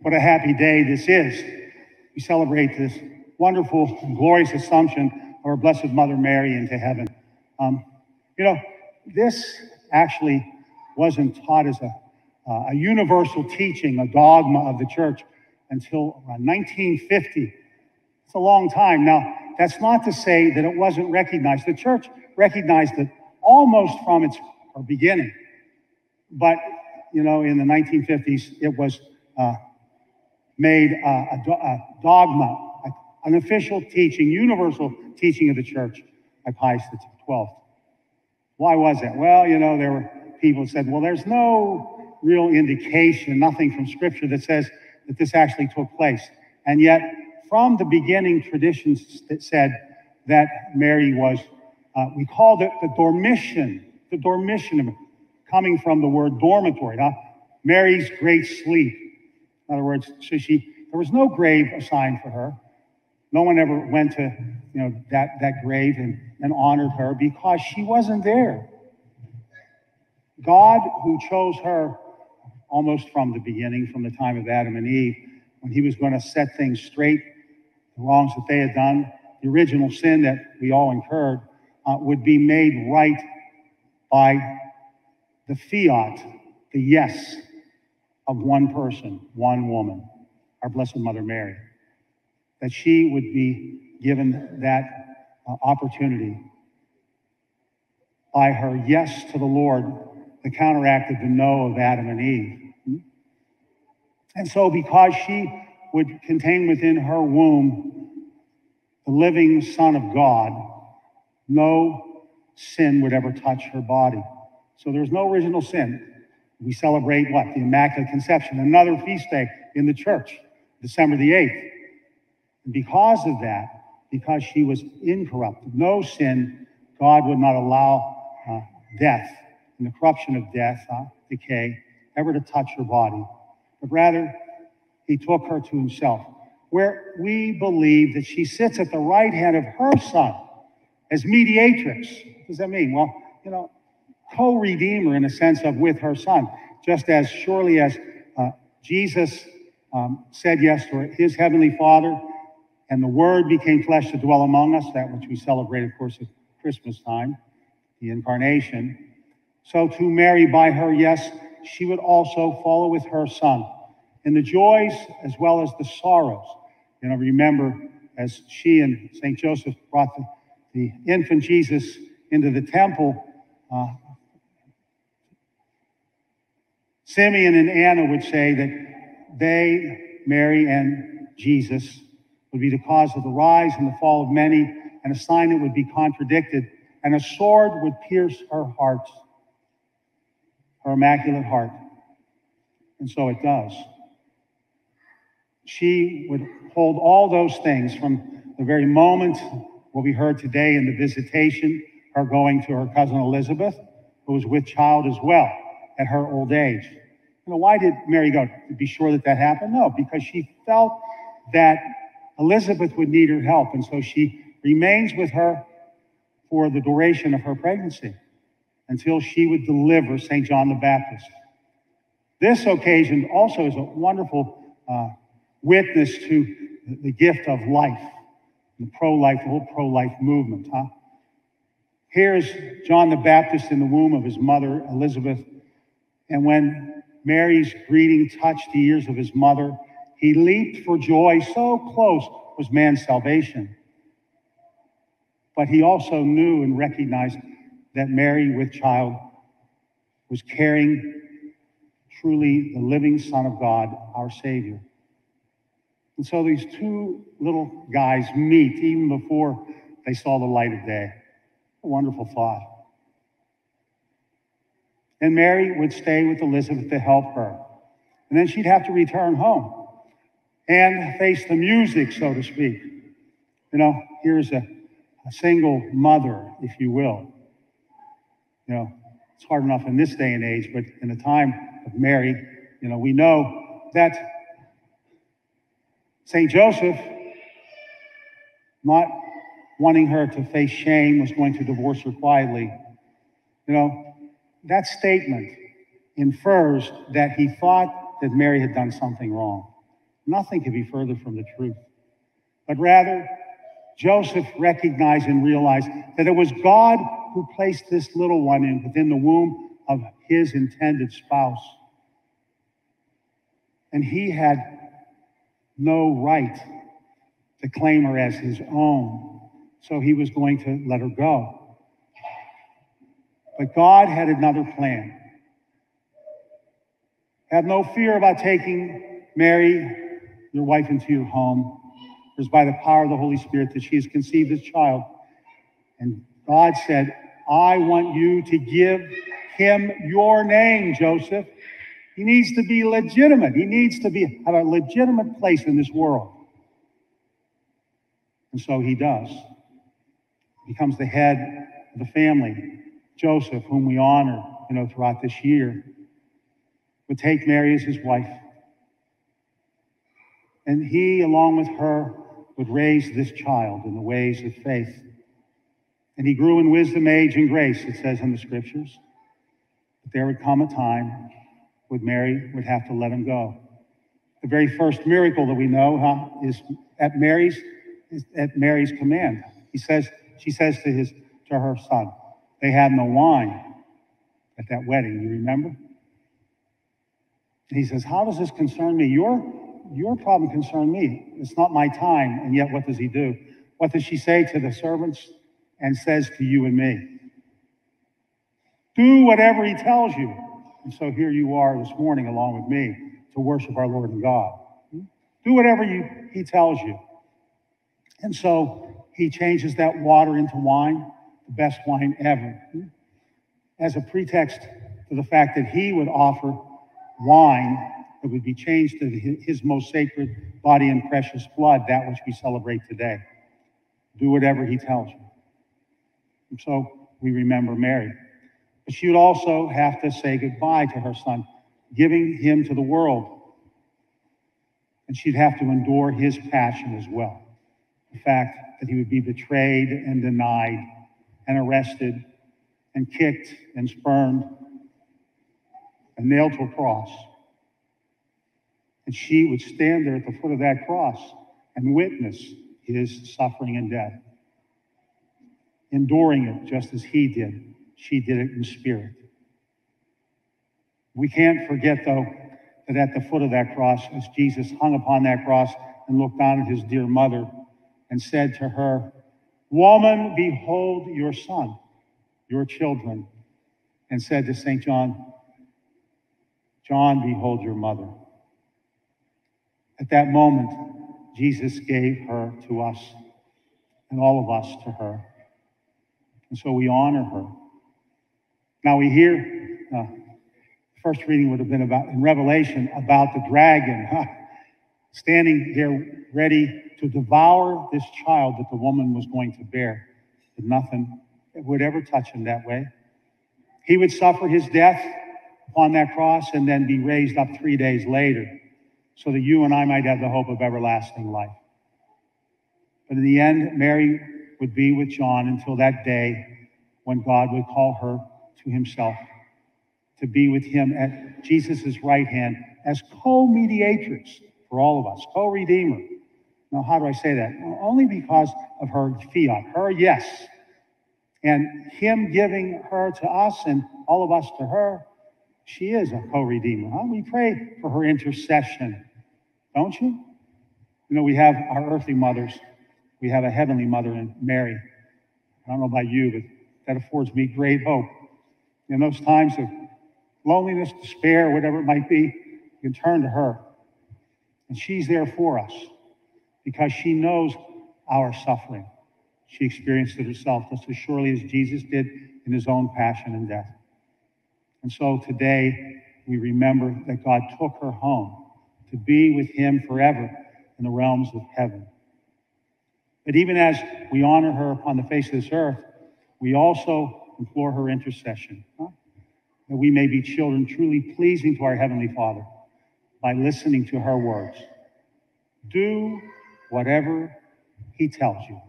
What a happy day this is. We celebrate this wonderful, glorious assumption of our Blessed Mother Mary into heaven. Um, you know, this actually wasn't taught as a, uh, a universal teaching, a dogma of the church until around 1950. It's a long time. Now, that's not to say that it wasn't recognized. The church recognized it almost from its beginning. But, you know, in the 1950s, it was uh, made uh, a, a, dogma, an official teaching, universal teaching of the church by Pius XII. Why was that? Well, you know, there were people who said, well, there's no real indication, nothing from Scripture that says that this actually took place. And yet, from the beginning, traditions that said that Mary was, uh, we called it the dormition, the dormition, coming from the word dormitory, huh? Mary's great sleep. In other words, so she, there was no grave assigned for her. No one ever went to, you know, that, that grave and, and honored her because she wasn't there. God, who chose her almost from the beginning, from the time of Adam and Eve, when he was going to set things straight, the wrongs that they had done, the original sin that we all incurred, uh, would be made right by the fiat, the yes of one person, one woman, our Blessed Mother Mary, that she would be given that uh, opportunity by her yes to the Lord that counteracted the no of Adam and Eve. And so, because she would contain within her womb the living Son of God, no sin would ever touch her body. So there's no original sin. We celebrate what? The Immaculate Conception, another feast day in the church, December the 8th. And because of that, because she was incorrupt, no sin, God would not allow uh, death and the corruption of death, uh, decay, ever to touch her body. But rather, he took her to himself, where we believe that she sits at the right hand of her son as mediatrix. What does that mean? Well, you know, co redeemer in a sense of with her son, just as surely as uh, Jesus um, said yes to his heavenly Father, and the Word became flesh to dwell among us, that which we celebrate, of course, at Christmas time, the incarnation. So to Mary, by her yes, she would also follow with her son in the joys as well as the sorrows. You know, remember as she and St. Joseph brought the, the infant Jesus into the temple, uh, Simeon and Anna would say that they, Mary and Jesus, would be the cause of the rise and the fall of many, and a sign that would be contradicted, and a sword would pierce her heart, her immaculate heart. And so it does. She would hold all those things from the very moment what we heard today in the visitation, her going to her cousin Elizabeth, who was with child as well at her old age. You know, why did Mary go? To be sure that that happened? No, because she felt that Elizabeth would need her help. And so she remains with her for the duration of her pregnancy until she would deliver St. John the Baptist. This occasion also is a wonderful uh, witness to the gift of life, the pro life, the whole pro life movement. Huh? Here's John the Baptist in the womb of his mother, Elizabeth. And when Mary's greeting touched the ears of his mother, he leaped for joy. So close was man's salvation. But he also knew and recognized that Mary with child was carrying truly the living Son of God, our Savior. And so these two little guys meet even before they saw the light of day. A wonderful thought. And Mary would stay with Elizabeth to help her. And then she'd have to return home and face the music, so to speak. You know, here's a, a single mother, if you will. You know, it's hard enough in this day and age, but in the time of Mary, you know, we know that St. Joseph, not wanting her to face shame, was going to divorce her quietly. You know, that statement infers that he thought that Mary had done something wrong. Nothing could be further from the truth. But rather, Joseph recognized and realized that it was God who placed this little one in within the womb of his intended spouse. And he had no right to claim her as his own. So he was going to let her go. But God had another plan. Have no fear about taking Mary, your wife, into your home. It was by the power of the Holy Spirit that she has conceived this child. And God said, I want you to give him your name, Joseph. He needs to be legitimate. He needs to be have a legitimate place in this world. And so he does. He becomes the head of the family. Joseph, whom we honor, you know, throughout this year, would take Mary as his wife. And he, along with her, would raise this child in the ways of faith. And he grew in wisdom, age, and grace, it says in the scriptures. But there would come a time when Mary would have to let him go. The very first miracle that we know huh, is at Mary's is at Mary's command. He says, she says to his to her son, they had no wine at that wedding. You remember? And he says, How does this concern me? Your your problem concern me. It's not my time. And yet, what does he do? What does she say to the servants and says to you and me? Do whatever he tells you. And so here you are this morning, along with me, to worship our Lord and God. Do whatever you, he tells you. And so he changes that water into wine, the best wine ever, as a pretext to the fact that he would offer wine that would be changed to his most sacred body and precious blood, that which we celebrate today. Do whatever he tells you. And so we remember Mary. But she would also have to say goodbye to her son, giving him to the world. And she'd have to endure his passion as well. The fact that he would be betrayed and denied and arrested and kicked and spurned and nailed to a cross. And she would stand there at the foot of that cross and witness his suffering and death, enduring it just as he did. She did it in spirit. We can't forget, though, that at the foot of that cross, as Jesus hung upon that cross and looked down at his dear mother and said to her, Woman, behold your son, your children, and said to St. John, John, behold your mother. At that moment, Jesus gave her to us and all of us to her. And so we honor her. Now we hear, uh, first reading would have been about in Revelation about the dragon standing there ready to devour this child that the woman was going to bear. But nothing would ever touch him that way. He would suffer his death upon that cross and then be raised up three days later so that you and I might have the hope of everlasting life. But in the end, Mary would be with John until that day when God would call her to himself to be with him at Jesus' right hand as co mediatrix for all of us, co redeemer. Now, how do I say that? Only because of her fiat, her yes, and him giving her to us and all of us to her. She is a co redeemer. Huh? We pray for her intercession don't you? You know, we have our earthly mothers, we have a heavenly mother in Mary. I don't know about you, but that affords me great hope. In those times of loneliness, despair, whatever it might be, you can turn to her. And she's there for us because she knows our suffering. She experienced it herself just as surely as Jesus did in his own passion and death. And so today we remember that God took her home to be with him forever in the realms of heaven. But even as we honor her upon the face of this earth, we also implore her intercession, huh? that we may be children truly pleasing to our Heavenly Father by listening to her words. Do whatever he tells you.